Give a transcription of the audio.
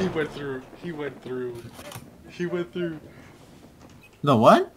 He went through. He went through. He went through. The what?